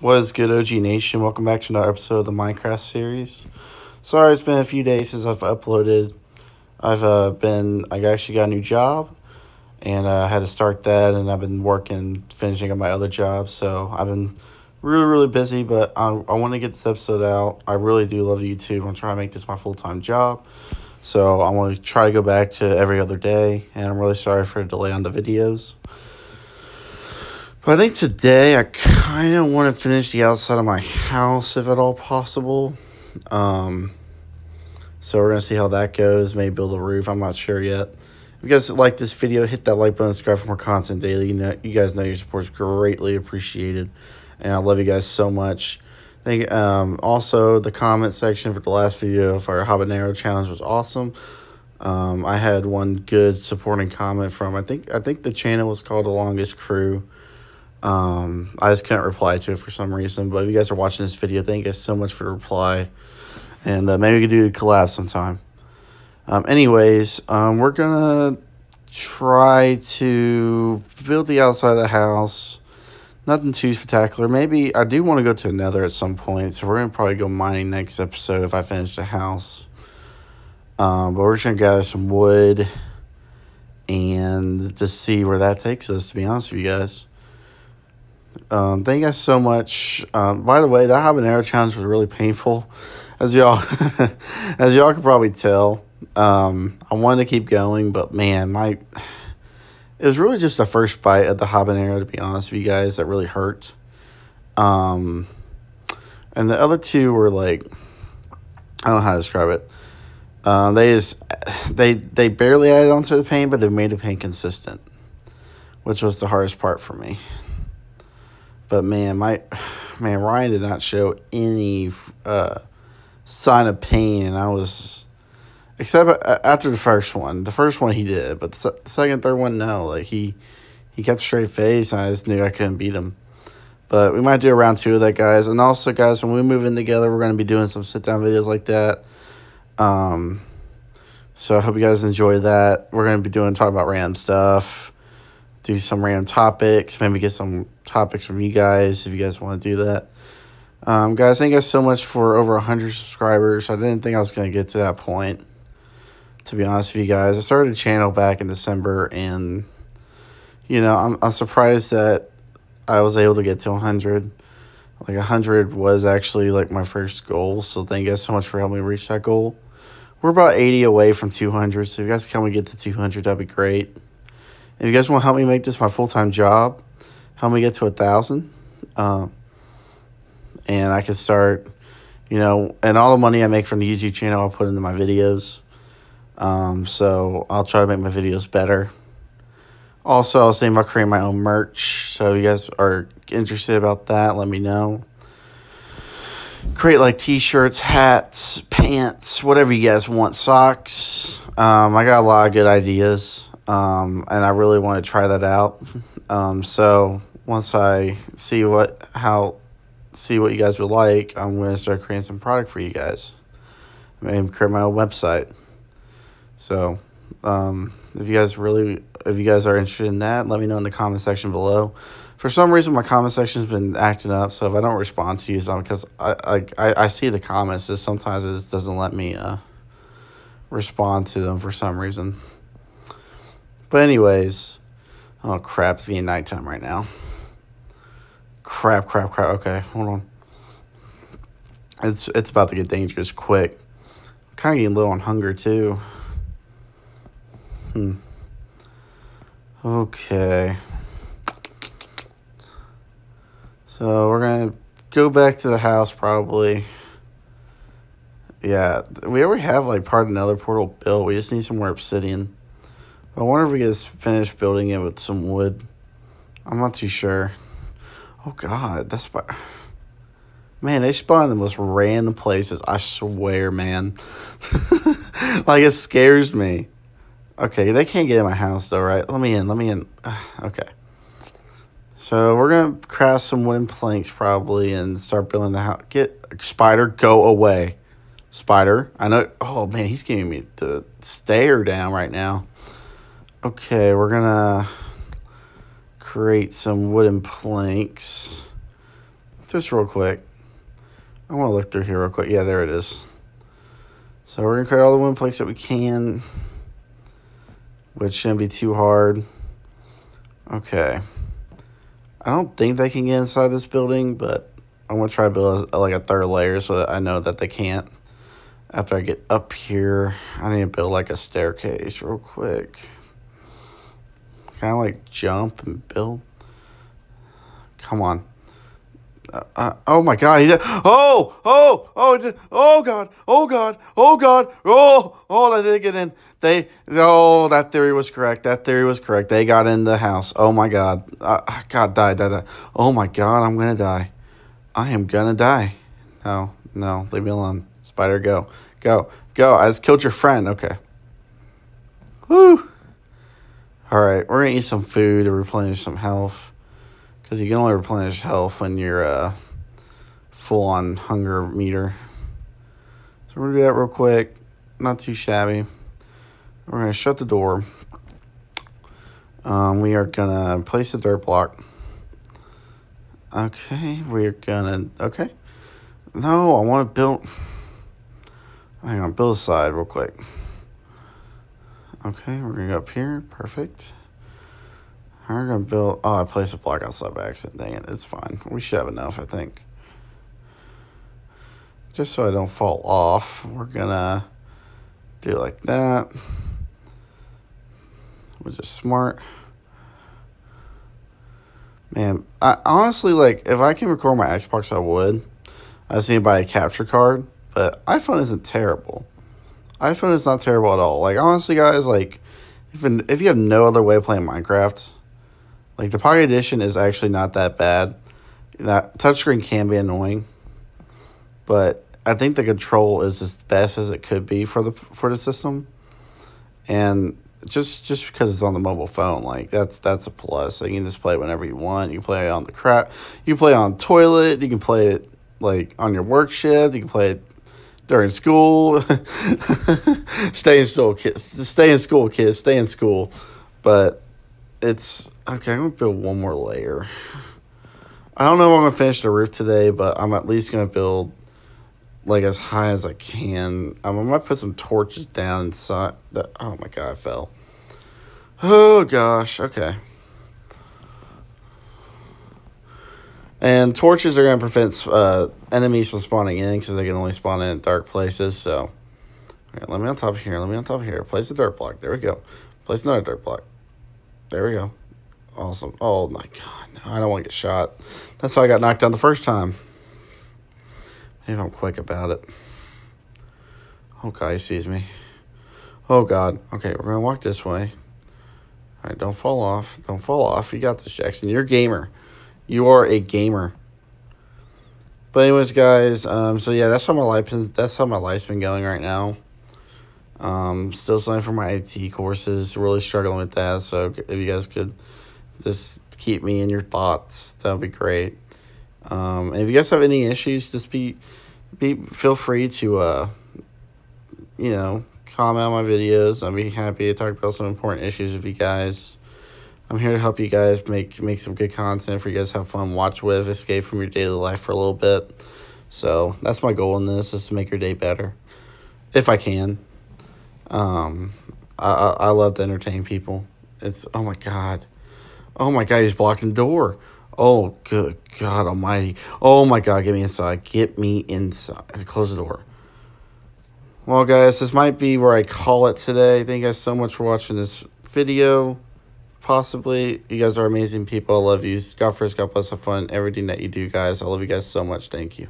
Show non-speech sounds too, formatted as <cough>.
What is good, OG Nation? Welcome back to another episode of the Minecraft series. Sorry, it's been a few days since I've uploaded. I've uh, been, I actually got a new job, and uh, I had to start that, and I've been working, finishing up my other job, so I've been really, really busy, but I, I want to get this episode out. I really do love YouTube. I'm trying to make this my full time job, so I want to try to go back to every other day, and I'm really sorry for the delay on the videos. But I think today I kind of want to finish the outside of my house if at all possible. Um, so we're going to see how that goes. Maybe build a roof. I'm not sure yet. If you guys like this video, hit that like button, subscribe for more content daily. You, know, you guys know your support is greatly appreciated. And I love you guys so much. Thank um, also, the comment section for the last video for our habanero challenge was awesome. Um, I had one good supporting comment from I think I think the channel was called the longest crew. Um, I just couldn't reply to it for some reason. But if you guys are watching this video, thank you guys so much for the reply. And uh, maybe we could do a collab sometime. Um, anyways, um, we're going to try to build the outside of the house. Nothing too spectacular. Maybe I do want to go to another at some point. So we're going to probably go mining next episode if I finish the house. Um, but we're just going to gather some wood and to see where that takes us, to be honest with you guys. Um, thank you guys so much. Um, by the way, that habanero challenge was really painful, as y'all <laughs> as y'all can probably tell. Um, I wanted to keep going, but man, my it was really just the first bite of the habanero. To be honest with you guys, that really hurt. Um, and the other two were like, I don't know how to describe it. Uh, they just they they barely added onto the pain, but they made the pain consistent, which was the hardest part for me. But man, my man Ryan did not show any uh, sign of pain, and I was except after the first one. The first one he did, but the second, third one, no. Like he he kept a straight face, and I just knew I couldn't beat him. But we might do a round two of that, guys. And also, guys, when we move in together, we're going to be doing some sit down videos like that. Um, so I hope you guys enjoy that. We're going to be doing talk about random stuff do some random topics, maybe get some topics from you guys if you guys want to do that. Um, guys, thank you guys so much for over 100 subscribers. I didn't think I was going to get to that point, to be honest with you guys. I started a channel back in December, and, you know, I'm, I'm surprised that I was able to get to 100. Like, 100 was actually, like, my first goal, so thank you guys so much for helping me reach that goal. We're about 80 away from 200, so if you guys can help me get to 200, that'd be great. If you guys want to help me make this my full time job, help me get to a thousand, um, and I can start, you know, and all the money I make from the YouTube channel, I'll put into my videos. Um, so I'll try to make my videos better. Also, I'll say about creating my own merch. So if you guys are interested about that, let me know. Create like t-shirts, hats, pants, whatever you guys want, socks. Um, I got a lot of good ideas um, and I really want to try that out. Um, so once I see what how see what you guys would like, I'm going to start creating some product for you guys. Maybe create my own website. So um, if you guys really if you guys are interested in that, let me know in the comment section below. For some reason, my comment section's been acting up, so if I don't respond to you, it's because I, I, I see the comments. Just sometimes it just doesn't let me uh, respond to them for some reason. But anyways, oh crap, it's getting nighttime right now. Crap, crap, crap. Okay, hold on. It's it's about to get dangerous quick. I'm kind of getting low on hunger too. Hmm. Okay. So we're gonna go back to the house probably. Yeah, we already have like part of a Nether portal built. We just need some more obsidian. I wonder if we just finished building it with some wood. I'm not too sure. Oh god, that's by Man, they spawn in the most random places. I swear, man. <laughs> like it scares me. Okay, they can't get in my house though, right? Let me in. Let me in. <sighs> okay. So we're gonna craft some wooden planks probably and start building the house. Get spider, go away. Spider, I know. Oh man, he's giving me the stare down right now. Okay, we're gonna create some wooden planks. just real quick. I want to look through here real quick. Yeah, there it is. So we're to create all the wooden planks that we can, which shouldn't be too hard. Okay. I don't think they can get inside this building, but I'm to try to build like a third layer so that I know that they can't. After I get up here, I need to build like a staircase real quick. Kind of like jump and build. Come on. Uh, uh, oh my god, he. Oh, oh, oh, oh god, oh god, oh god, oh, oh, they did get in. They, oh, that theory was correct. That theory was correct. They got in the house. Oh my god. Uh, god, die, die, die. Oh my god, I'm gonna die. I am gonna die. No, no, leave me alone. Spider, go, go, go. I just killed your friend. Okay. Woo. All right, we're gonna eat some food to replenish some health. Because you can only replenish health when you're uh, full on hunger meter. So we're to do that real quick. Not too shabby. We're to shut the door. Um, we are to place a dirt block. Okay, we're to... Okay. No, I want to build... Hang on, build a side real quick. Okay, we're to go up here. Perfect. We're gonna build. Oh, I placed a block outside by accident. Dang it, it's fine. We should have enough, I think. Just so I don't fall off, we're gonna do it like that. Which is smart. Man, I honestly like if I can record my Xbox, I would. I need to buy a capture card, but iPhone isn't terrible. iPhone is not terrible at all. Like honestly, guys, like if if you have no other way of playing Minecraft like the Pocket Edition is actually not that bad. That touchscreen can be annoying, but I think the control is as best as it could be for the for the system. And just just because it's on the mobile phone, like that's that's a plus. Like you can just play it whenever you want. You can play it on the crap. You can play it on toilet. You can play it like on your work shift. You can play it during school. <laughs> stay in school, kids. Stay in school, kids. Stay in school. But it's okay. I'm gonna build one more layer. I don't know if I'm gonna finish the roof today, but I'm at least gonna build like as high as I can. I'm, gonna put some torches down inside. The, oh my god, I fell. Oh gosh. Okay. And torches are going to prevent uh, enemies from spawning in because they can only spawn in dark places. So, let me on top of here. Let me on top of here. Place a dirt block. There we go. Place another dirt block. There we go. Awesome. Oh my god. No, I don't want to get shot. That's how I got knocked down the first time. Maybe I'm quick about it. Oh god, he sees me. Oh god. Okay, we're gonna walk this way. Alright, don't fall off. Don't fall off. You got this, Jackson. You're a gamer. You are a gamer. But anyways, guys, um, so yeah, that's how my life that's how my life's been going right now. Um, still studying for my IT courses, really struggling with that. So if you guys could just keep me in your thoughts, that would be great. Um, and if you guys have any issues, just be be feel free to uh, you know comment on my videos. I'll be happy to talk about some important issues with you guys. I'm here to help you guys make make some good content for you guys have fun, watch with, escape from your daily life for a little bit. So that's my goal in this is to make your day better, if I can. Um, I, I love to entertain people. It's oh my god, oh my god, he's blocking the door. Oh good God Almighty! Oh my God, get me inside! Get me inside! Close the door. Well, guys, this might be where I call it today. Thank you guys so much for watching this video. Possibly, you guys are amazing people. I love you. God first, God bless, have fun. Everything that you do, guys. I love you guys so much. Thank you.